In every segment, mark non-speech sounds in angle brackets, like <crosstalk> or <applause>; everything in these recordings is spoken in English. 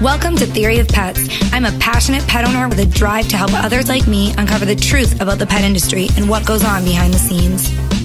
Welcome to Theory of Pets. I'm a passionate pet owner with a drive to help others like me uncover the truth about the pet industry and what goes on behind the scenes.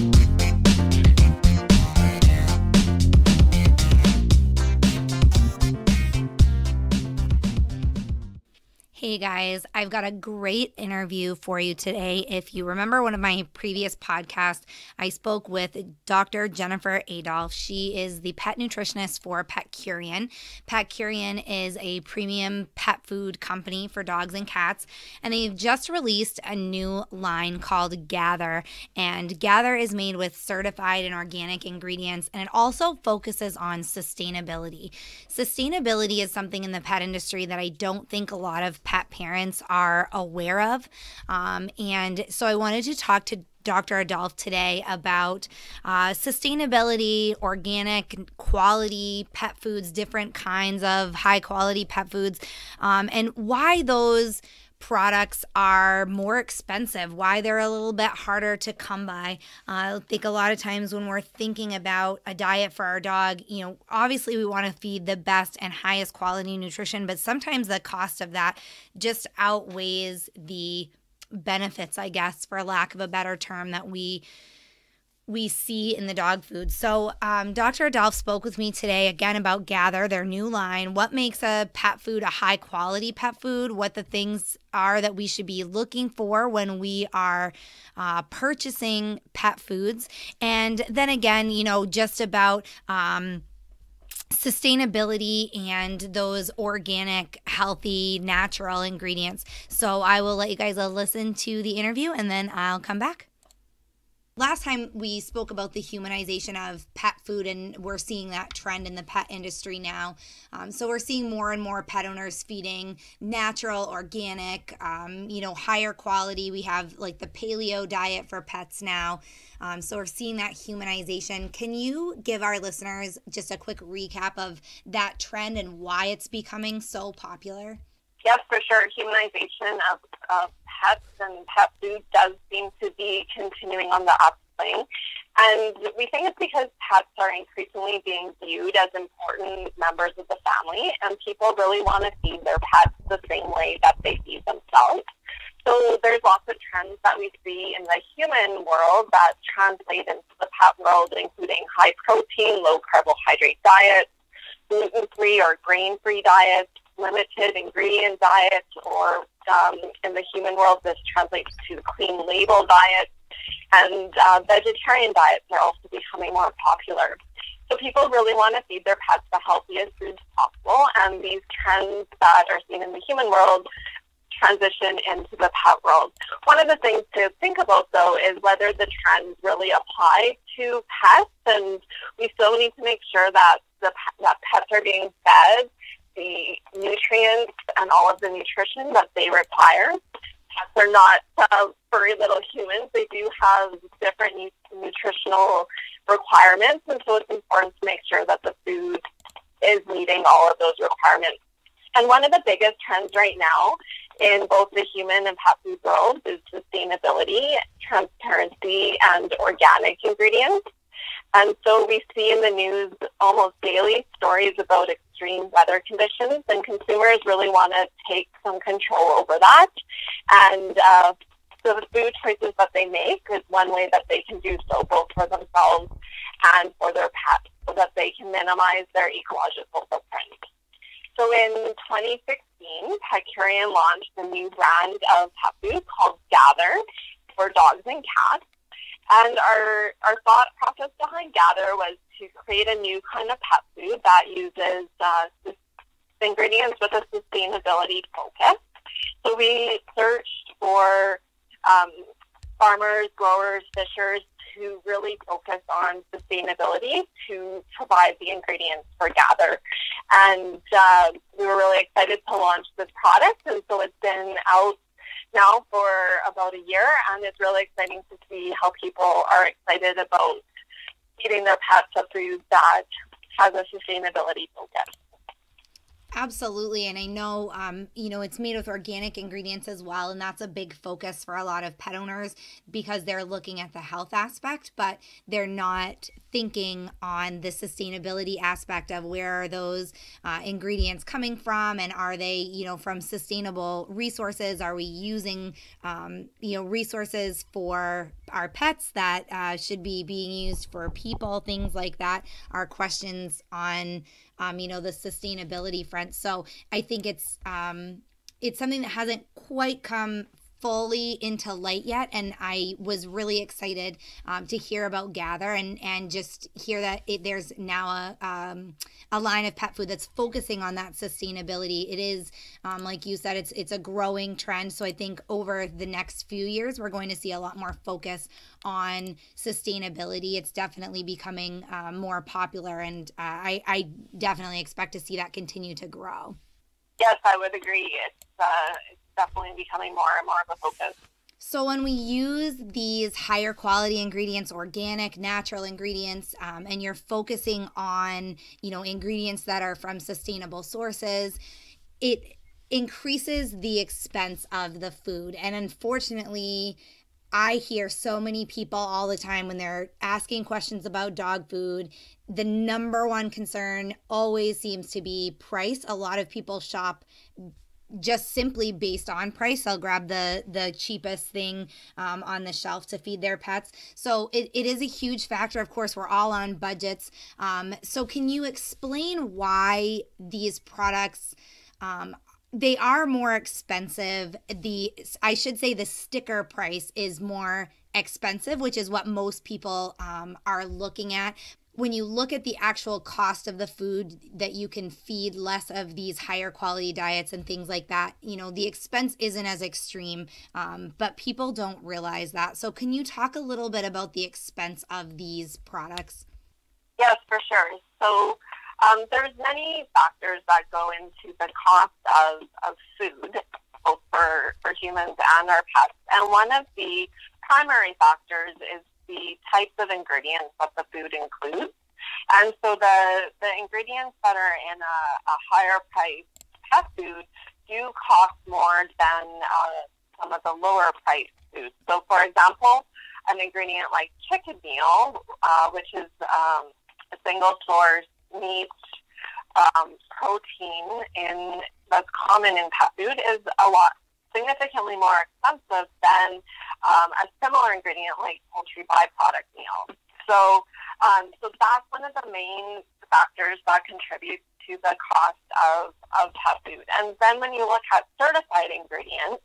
Hey guys, I've got a great interview for you today. If you remember one of my previous podcasts, I spoke with Dr. Jennifer Adolphe. She is the pet nutritionist for Petcurean. Pet Curian is a premium pet food company for dogs and cats, and they've just released a new line called Gather. And Gather is made with certified and organic ingredients, and it also focuses on sustainability. Sustainability is something in the pet industry that I don't think a lot of pet pet parents are aware of. Um, and so I wanted to talk to Dr. Adolphe today about uh, sustainability, organic, quality pet foods, different kinds of high quality pet foods, um, and why those products are more expensive, why they're a little bit harder to come by. Uh, I think a lot of times when we're thinking about a diet for our dog, you know, obviously we want to feed the best and highest quality nutrition, but sometimes the cost of that just outweighs the benefits, I guess, for lack of a better term, that we we see in the dog food. So, um, Dr. Adolphe spoke with me today again about Gather, their new line. What makes a pet food a high quality pet food? What the things are that we should be looking for when we are uh, purchasing pet foods. And then again, you know, just about. Um, sustainability and those organic, healthy, natural ingredients. So I will let you guys listen to the interview and then I'll come back. Last time we spoke about the humanization of pet food, and we're seeing that trend in the pet industry now. Um, so we're seeing more and more pet owners feeding natural, organic, um, you know, higher quality. We have like the paleo diet for pets now. Um, so we're seeing that humanization. Can you give our listeners just a quick recap of that trend and why it's becoming so popular? Yes, for sure. Humanization of, of pets and pet food does seem to be continuing on the upswing. And we think it's because pets are increasingly being viewed as important members of the family, and people really want to feed their pets the same way that they feed themselves. So there's lots of trends that we see in the human world that translate into the pet world, including high protein, low carbohydrate diets, gluten free or grain free diets, limited ingredient diets, or um, in the human world, this translates to clean label diets. And uh, vegetarian diets are also becoming more popular. So people really want to feed their pets the healthiest foods possible, and these trends that are seen in the human world transition into the pet world. One of the things to think about, though, is whether the trends really apply to pets, and we still need to make sure that the that pets are being fed the nutrients and all of the nutrition that they require. Are not uh, furry little humans. They do have different nutritional requirements, and so it's important to make sure that the food is meeting all of those requirements. And one of the biggest trends right now in both the human and pet food world is sustainability, transparency, and organic ingredients. And so we see in the news almost daily stories about extreme weather conditions, and consumers really want to take some control over that. And uh, so the food choices that they make is one way that they can do so both for themselves and for their pets so that they can minimize their ecological footprint. So in 2016, Pet Curian launched a new brand of pet food called Gather for dogs and cats. And our, our thought process behind Gather was to create a new kind of pet food that uses uh, ingredients with a sustainability focus. So we searched for um, farmers, growers, fishers who really focus on sustainability to provide the ingredients for Gather. And uh, we were really excited to launch this product. And so it's been out now for about a year, and it's really exciting to see how people are excited about eating their pets a food that has a sustainability focus. Absolutely. And I know, um, you know, it's made with organic ingredients as well. And that's a big focus for a lot of pet owners because they're looking at the health aspect, but they're not thinking on the sustainability aspect of where are those uh, ingredients coming from and are they you know from sustainable resources? Are we using um, you know resources for our pets that uh, should be being used for people? Things like that are questions on um, you know the sustainability front. So i think it's um, it's something that hasn't quite come fully into light yet and i was really excited um, to hear about gather and and just hear that it, there's now a um, a line of pet food that's focusing on that sustainability. It is um, like you said it's it's a growing trend. So i think over the next few years we're going to see a lot more focus on sustainability. It's definitely becoming uh, more popular and uh, I, I definitely expect to see that continue to grow. Yes i would agree. It's uh, definitely becoming more and more of a focus. So when we use these higher quality ingredients, organic, natural ingredients, um, and you're focusing on, you know, ingredients that are from sustainable sources, it increases the expense of the food. And unfortunately, I hear so many people all the time when they're asking questions about dog food. The number one concern always seems to be price. A lot of people shop just simply based on price they'll grab the the cheapest thing um, on the shelf to feed their pets. So it, it is a huge factor. Of course we're all on budgets. Um, so can you explain why these products um, they are more expensive? The i should say the sticker price is more expensive which is what most people um, are looking at when you look at the actual cost of the food that you can feed less of these higher quality diets and things like that, you know, the expense isn't as extreme, um, but people don't realize that. So, can you talk a little bit about the expense of these products? Yes, for sure. So, um, there's many factors that go into the cost of, of food, both for, for humans and our pets. And one of the primary factors is the types of ingredients that the food includes. And so the, the ingredients that are in a, a higher price pet food do cost more than uh, some of the lower price foods. So, for example, an ingredient like chicken meal, uh, which is um, a single source meat um, protein in that's common in pet food, is a lot significantly more expensive than um, a similar ingredient like poultry byproduct meal. So, um, so that's one of the main factors that contributes to the cost of, of pet food. And then when you look at certified ingredients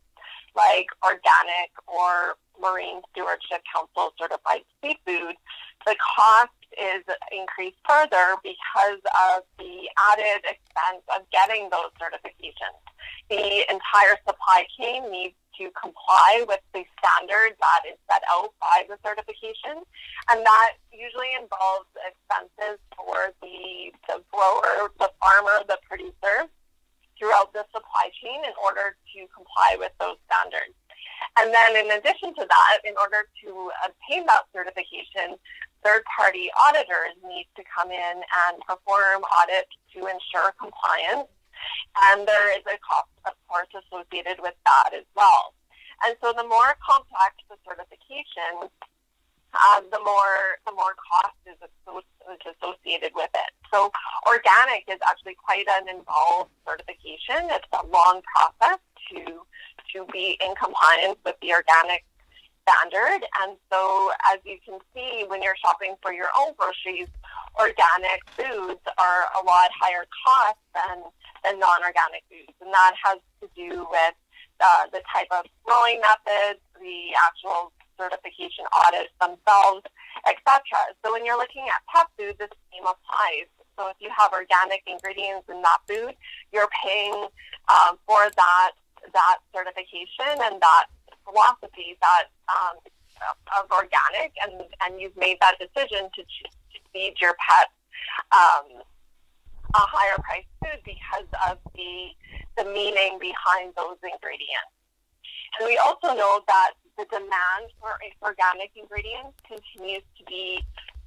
like organic or Marine Stewardship Council certified seafood, the cost is increased further because of the added expense of getting those certifications. The entire supply chain needs to comply with the standard that is set out by the certification, and that usually involves expenses for the, the grower, the farmer, the producer throughout the supply chain in order to comply with those standards. And then in addition to that, in order to obtain that certification, third-party auditors need to come in and perform audits to ensure compliance. And there is a cost, of course, associated with that as well. And so the more complex the certification, uh, the more the more cost is associated with it. So organic is actually quite an involved certification. It's a long process to to be in compliance with the organic standard. And so, as you can see, when you're shopping for your own groceries, organic foods are a lot higher cost than, than non-organic foods. And that has to do with uh, the type of growing methods, the actual certification audits themselves, etc. So when you're looking at pet food, the same applies. So if you have organic ingredients in that food, you're paying um, for that that certification and that philosophy that um, of organic, and and you've made that decision to, to feed your pet um, a higher price food because of the the meaning behind those ingredients. And we also know that the demand for organic ingredients continues to be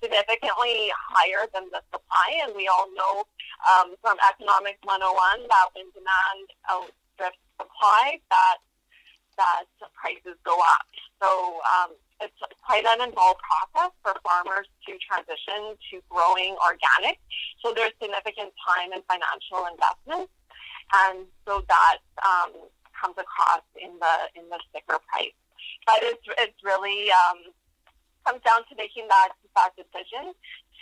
significantly higher than the supply. And we all know um, from Economics 101 that when demand outstrips supply, that that prices go up. So, um, it's quite an involved process for farmers to transition to growing organic. So there's significant time and financial investment, and so that um, comes across in the in the sticker price. But it's it's really um, comes down to making that that decision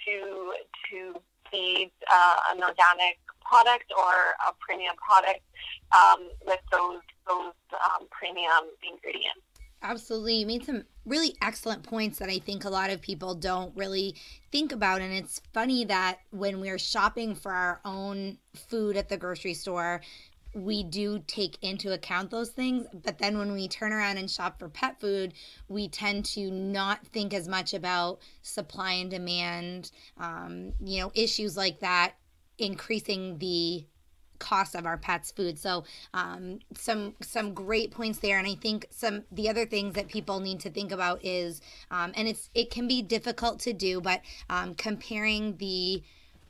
to to feed uh, an organic product or a premium product um, with those those um, premium ingredients. Absolutely. You made some really excellent points that I think a lot of people don't really think about. And it's funny that when we're shopping for our own food at the grocery store, we do take into account those things. But then when we turn around and shop for pet food, we tend to not think as much about supply and demand, um, you know, issues like that, increasing the cost of our pets food. So um, some some great points there. And i think some the other things that people need to think about is um, and it's it can be difficult to do but um, comparing the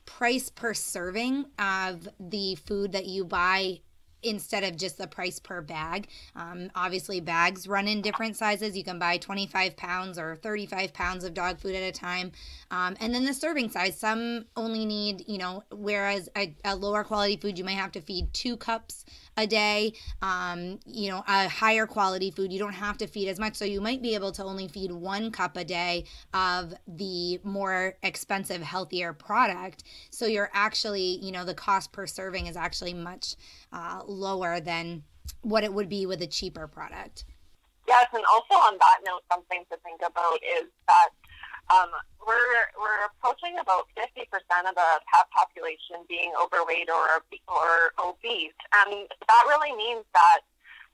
price per serving of the food that you buy instead of just the price per bag. Um, obviously, bags run in different sizes. You can buy 25 pounds or 35 pounds of dog food at a time. Um, and then the serving size, some only need, you know, whereas a, a, lower quality food, you might have to feed two cups a day. Um, you know, a higher quality food, you don't have to feed as much. So you might be able to only feed one cup a day of the more expensive, healthier product. So you're actually, you know, the cost per serving is actually much uh, lower than what it would be with a cheaper product. Yes, and also on that note, something to think about is that um, we're we're approaching about fifty percent of the pet population being overweight or or obese, and that really means that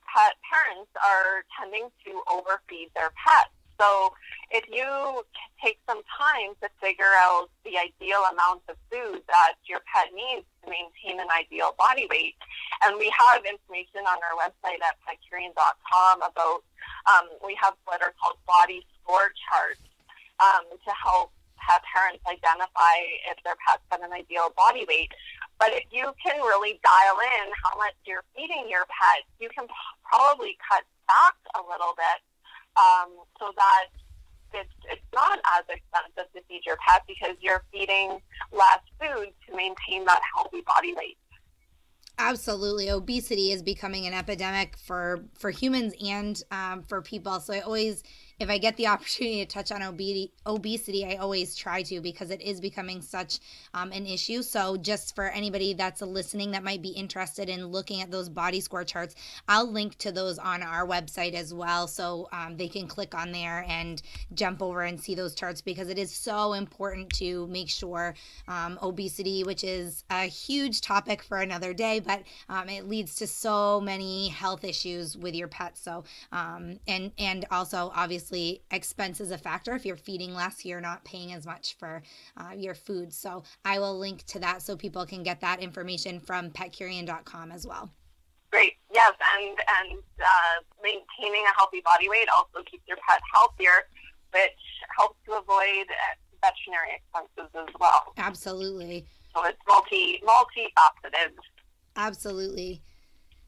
pet parents are tending to overfeed their pets. So if you take some time to figure out the ideal amount of food that your pet needs to maintain an ideal body weight, and we have information on our website at petcurean.com about, um, we have what are called body score charts um, to help have parents identify if their pet's got an ideal body weight. But if you can really dial in how much you're feeding your pet, you can probably cut back a little bit um, so that it's, it's not as expensive to feed your pet because you're feeding less food to maintain that healthy body weight. Absolutely, obesity is becoming an epidemic for for humans and um, for people. So I always if I get the opportunity to touch on obesity, obesity, I always try to because it is becoming such um, an issue. So, just for anybody that's listening that might be interested in looking at those body score charts, I'll link to those on our website as well. So um, they can click on there and jump over and see those charts because it is so important to make sure um, obesity, which is a huge topic for another day, but um, it leads to so many health issues with your pets. So, um, and, and also obviously, obviously expense is a factor. If you're feeding less, you're not paying as much for uh, your food. So I will link to that so people can get that information from petcurean.com as well. Great. Yes, and and uh, maintaining a healthy body weight also keeps your pet healthier, which helps to avoid veterinary expenses as well. Absolutely. So it's multi multifaceted. Absolutely.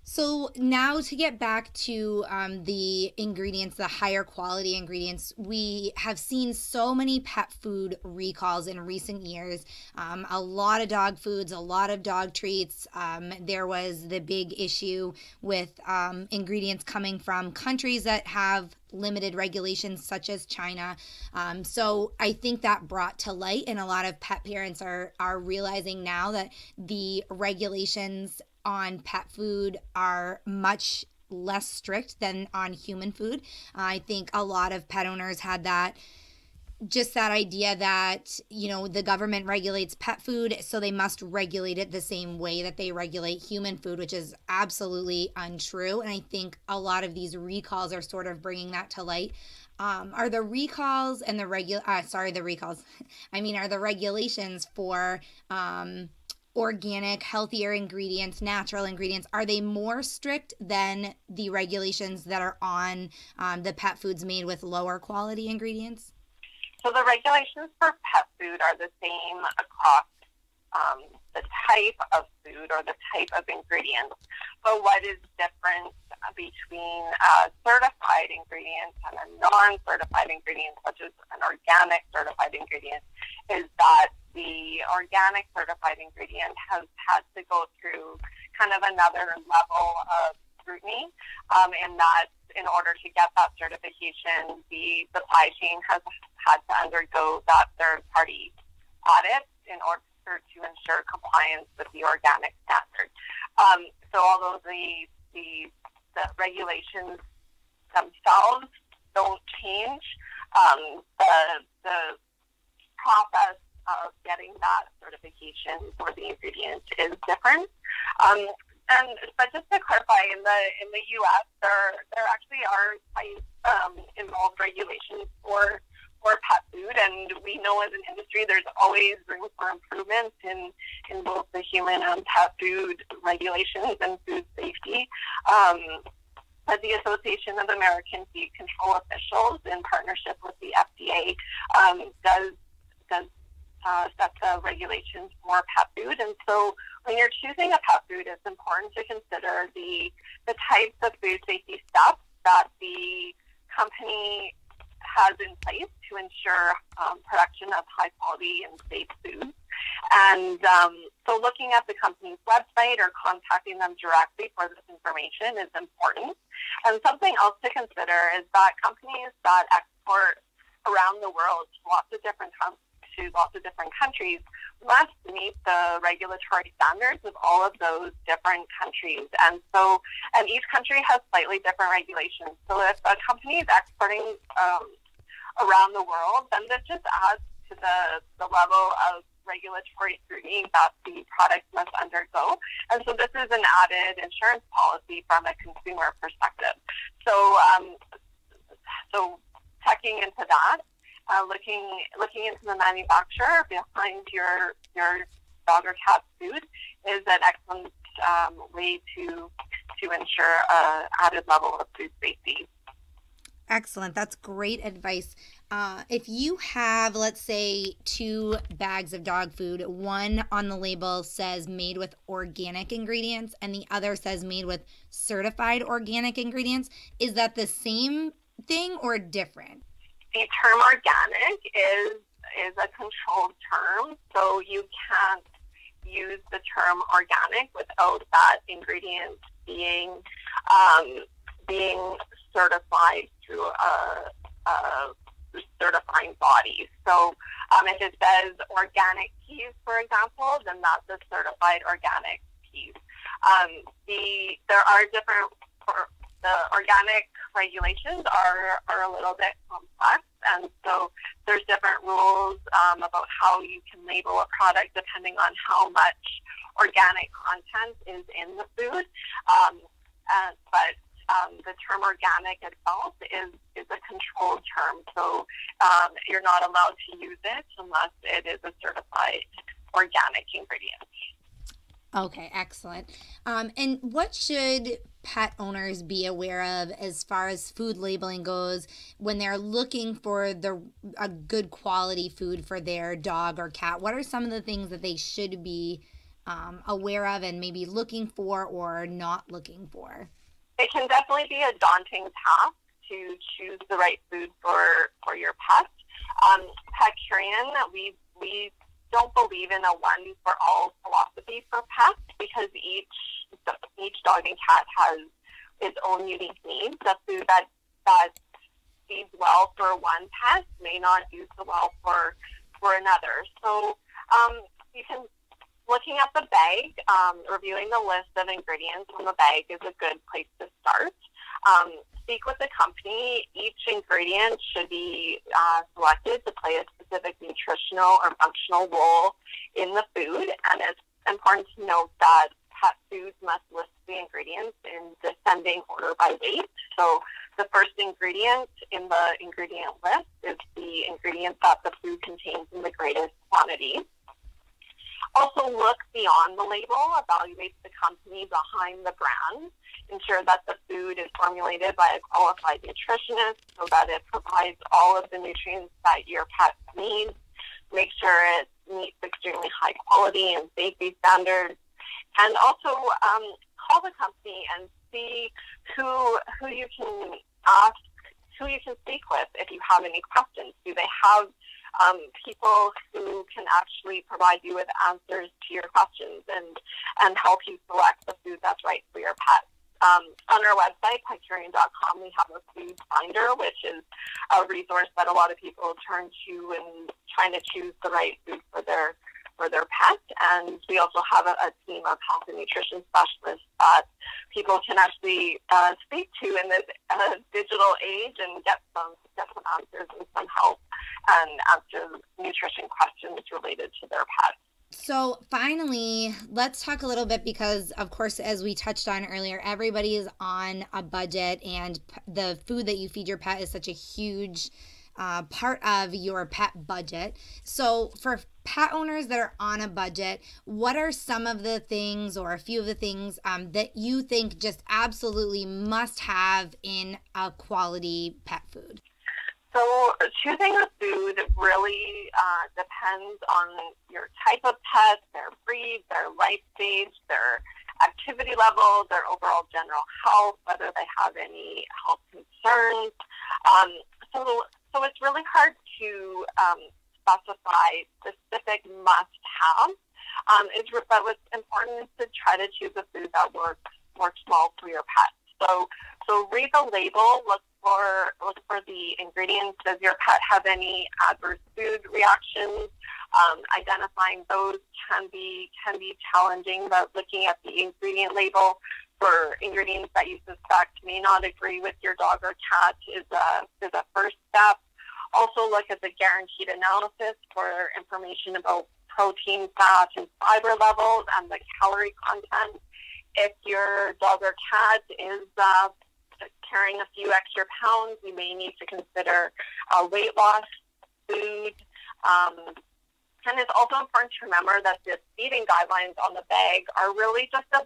So now to get back to um, the ingredients, the higher quality ingredients, we have seen so many pet food recalls in recent years. Um, a lot of dog foods, a lot of dog treats. Um, there was the big issue with um, ingredients coming from countries that have limited regulations such as China. Um, so I think that brought to light, and a lot of pet parents are are realizing now that the regulations on pet food are much less strict than on human food. I think a lot of pet owners had that just that idea that you know the government regulates pet food so they must regulate it the same way that they regulate human food which is absolutely untrue. And i think a lot of these recalls are sort of bringing that to light. Um, are the recalls and the regular uh, sorry the recalls. <laughs> I mean are the regulations for um, organic, healthier ingredients, natural ingredients, are they more strict than the regulations that are on um, the pet foods made with lower quality ingredients? So the regulations for pet food are the same across um, the type of food or the type of ingredients, but what is different between a certified ingredients and a non-certified ingredient, such as an organic certified ingredient, is that the organic certified ingredient has had to go through kind of another level of scrutiny, um, and that in order to get that certification, the supply chain has had to undergo that third party audit in order to ensure compliance with the organic standard. Um, so although the, the, the regulations themselves don't change, um, the, the process of getting that certification for the ingredient is different. Um, and but just to clarify, in the in the U.S., there there actually are quite um, involved regulations for and we know as an industry there's always room for improvement in, in both the human and pet food regulations and food safety. Um, but the Association of American Feed Control Officials, in partnership with the FDA, um, does does uh, set the regulations for pet food. And so, when you're choosing a pet food, it's important to consider the the types of food safety steps that the company has in place to ensure um, production of high quality and safe food. And um, so looking at the company's website or contacting them directly for this information is important. And something else to consider is that companies that export around the world to lots of different com- to lots of different countries must meet the regulatory standards of all of those different countries. And so, and each country has slightly different regulations. So if a company is exporting um, around the world, then this just adds to the, the level of regulatory scrutiny that the product must undergo. And so this is an added insurance policy from a consumer perspective. So, um, so checking into that, uh, looking looking into the manufacturer behind your your dog or cat food is an excellent um, way to to ensure a added level of food safety. Excellent. That's great advice. Uh, if you have, let's say, two bags of dog food, one on the label says made with organic ingredients and the other says made with certified organic ingredients, is that the same thing or different? The term organic is is a controlled term, so you can't use the term organic without that ingredient being um, being certified through a, a certifying body. So um, if it says organic peas, for example, then that's a certified organic peas. Um, the there are different the organic regulations are are a little bit complex, and so there's different rules um, about how you can label a product depending on how much organic content is in the food. Um, and, but um, the term organic itself is, is a controlled term. So um, you're not allowed to use it unless it is a certified organic ingredient. Okay, excellent. Um, and what should pet owners be aware of as far as food labeling goes when they're looking for the a good quality food for their dog or cat? What are some of the things that they should be um, aware of and maybe looking for or not looking for? It can definitely be a daunting task to choose the right food for, for your pet. Um, Petcurean, we, we don't believe in a one for all philosophy for pets because each each dog and cat has its own unique needs. The food that that feeds well for one pet may not do so well for for another. So um, you can looking at the bag, um, reviewing the list of ingredients on the bag is a good place to start. Um, speak with the company. Each ingredient should be uh, selected to play a specific nutritional or functional role in the food, and it's important to note that pet foods must list the ingredients in descending order by weight. So the first ingredient in the ingredient list is the ingredient that the food contains in the greatest quantity. Also look beyond the label, evaluate the company behind the brand, ensure that the food is formulated by a qualified nutritionist so that it provides all of the nutrients that your pet needs. Make sure it meets extremely high quality and safety standards. And also um, call the company and see who who you can ask, who you can speak with if you have any questions. Do they have um, people who can actually provide you with answers to your questions and and help you select the food that's right for your pet? Um, on our website, Petcurean.com, we have a food finder, which is a resource that a lot of people turn to in trying to choose the right food for their for their pet. And we also have a, a team of health and nutrition specialists that people can actually uh, speak to in this uh, digital age and get some get some answers and some and answer nutrition questions related to their pets. So, finally, let's talk a little bit because, of course, as we touched on earlier, everybody is on a budget, and the food that you feed your pet is such a huge uh, part of your pet budget. So, for pet owners that are on a budget, what are some of the things or a few of the things um, that you think just absolutely must have in a quality pet food? So choosing a food really uh, depends on your type of pet, their breed, their life stage, their activity level, their overall general health, whether they have any health concerns. Um, so, so it's really hard to um, specify specific must-have. Um, but what's important is to try to choose a food that works works well for your pet. So, so read the label. Look for look for the ingredients. Does your pet have any adverse food reactions? Um, identifying those can be can be challenging, but looking at the ingredient label for ingredients that you suspect may not agree with your dog or cat is a is a first step. Also, look at the guaranteed analysis for information about protein, fat, and fiber levels and the calorie content. If your dog or cat is uh, carrying a few extra pounds, you may need to consider uh, weight loss, food. Um, and it's also important to remember that the feeding guidelines on the bag are really just a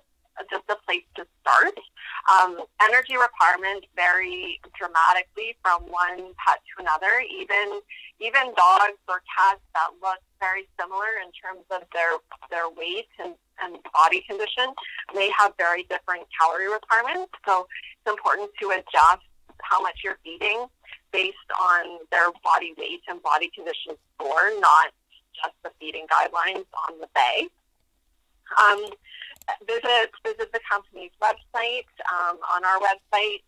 just a place to start. Um, energy requirements vary dramatically from one pet to another. Even even dogs or cats that look very similar in terms of their their weight and, and body condition may have very different calorie requirements. So it's important to adjust how much you're feeding based on their body weight and body condition score, not just the feeding guidelines on the bag. Um, visit visit the company's website. Um, on our website,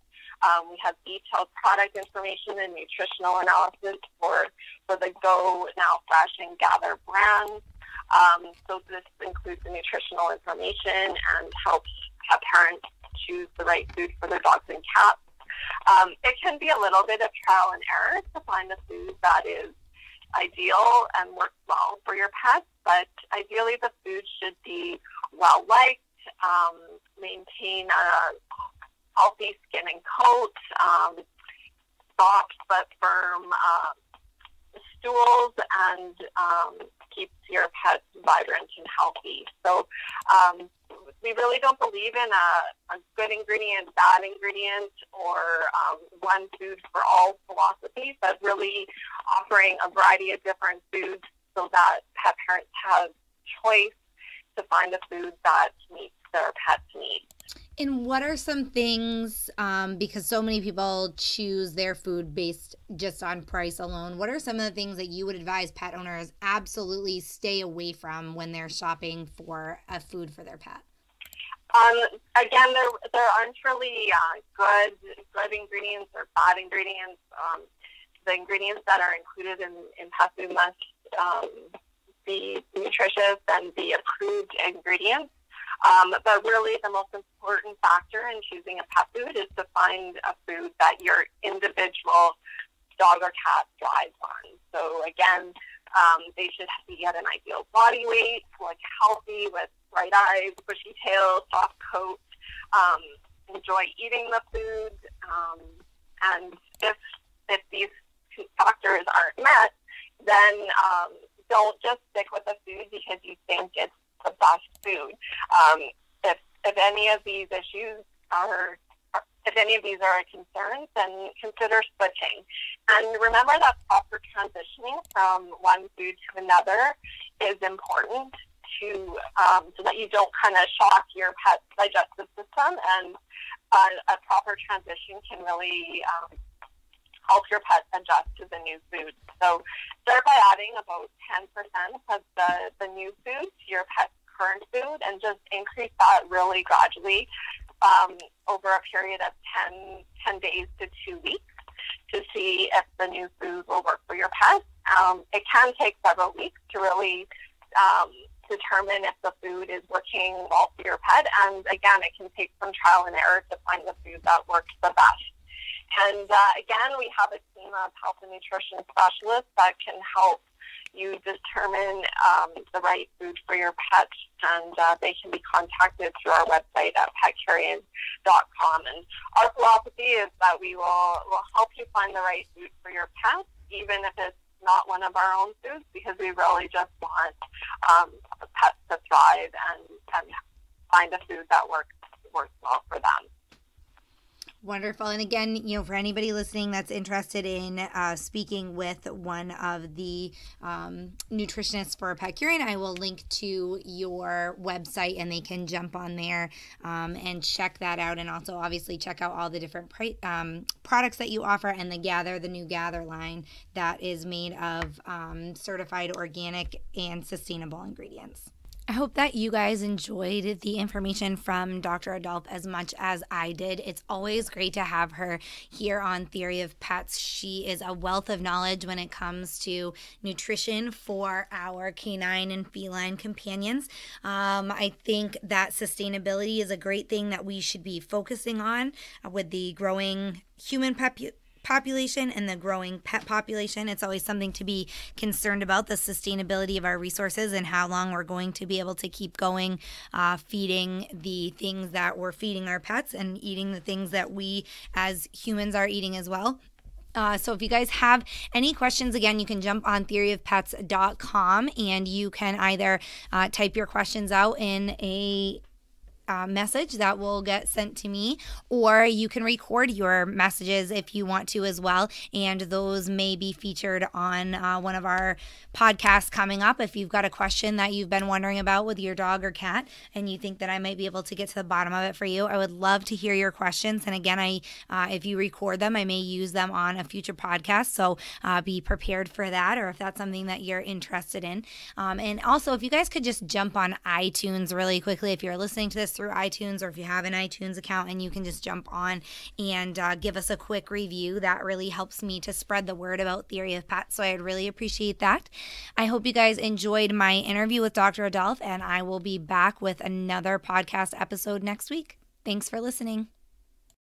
um, we have detailed product information and nutritional analysis for for the Go Now Fresh and Gather brands. Um, so this includes the nutritional information and helps parents choose the right food for their dogs and cats. Um, it can be a little bit of trial and error to find the food that is ideal and works well for your pets, but ideally the food should be well liked, um, maintain a healthy skin and coat, um, soft but firm uh, stools, and um, keeps your pets vibrant and healthy. So um, we really don't believe in a, a good ingredient, bad ingredient, or um, one food for all philosophy, but really offering a variety of different foods so that pet parents have choice to find a food that meets their pet's needs. And what are some things, um, because so many people choose their food based just on price alone, what are some of the things that you would advise pet owners absolutely stay away from when they're shopping for a food for their pet? Um, again, there, there aren't really uh, good, good ingredients or bad ingredients. Um, the ingredients that are included in, in pet food must be nutritious and be approved ingredients. Um, but really, the most important factor in choosing a pet food is to find a food that your individual dog or cat thrives on. So again, um, they should be at an ideal body weight, like healthy with bright eyes, bushy tail, soft coat, um, enjoy eating the food, um, and if if these factors aren't met, then um, don't just stick with the food because you think it's the best food. Um, if if any of these issues are, if any of these are a concern, then consider switching. And remember that proper transitioning from one food to another is important to um, so that you don't kind of shock your pet's digestive system, and uh, a proper transition can really um, help your pet adjust to the new food. So start by adding about 10% of the, the new food to your pet's current food and just increase that really gradually um, over a period of 10, 10 days to two weeks to see if the new food will work for your pet. Um, it can take several weeks to really um, determine if the food is working well for your pet. And again, it can take some trial and error to find the food that works the best. And uh, again, we have a team of health and nutrition specialists that can help you determine um, the right food for your pet, and uh, they can be contacted through our website at petcurean.com. And our philosophy is that we will, will help you find the right food for your pet, even if it's not one of our own foods, because we really just want um, pets to thrive and, and find a food that works works well for them. Wonderful. And again, you know, for anybody listening that's interested in uh, speaking with one of the um, nutritionists for Petcurean, I will link to your website and they can jump on there um, and check that out. And also, obviously, check out all the different um, products that you offer and the Gather, the new Gather line that is made of um, certified organic and sustainable ingredients. I hope that you guys enjoyed the information from Dr. Adolphe as much as I did. It's always great to have her here on Theory of Pets. She is a wealth of knowledge when it comes to nutrition for our canine and feline companions. Um, I think that sustainability is a great thing that we should be focusing on with the growing human population population and the growing pet population. It's always something to be concerned about the sustainability of our resources and how long we're going to be able to keep going uh, feeding the things that we're feeding our pets and eating the things that we as humans are eating as well. Uh, so if you guys have any questions, again, you can jump on theoryofpets.com and you can either uh, type your questions out in a uh, message that will get sent to me, or you can record your messages if you want to as well. And those may be featured on uh, one of our podcasts coming up. If you've got a question that you've been wondering about with your dog or cat, and you think that I might be able to get to the bottom of it for you, I would love to hear your questions. And again, I uh, if you record them, I may use them on a future podcast. So uh, be prepared for that, or if that's something that you're interested in. Um, and also, if you guys could just jump on iTunes really quickly, if you're listening to this through iTunes or if you have an iTunes account and you can just jump on and uh, give us a quick review. That really helps me to spread the word about Theory of Pets. So I'd really appreciate that. I hope you guys enjoyed my interview with Dr. Adolphe, and I will be back with another podcast episode next week. Thanks for listening.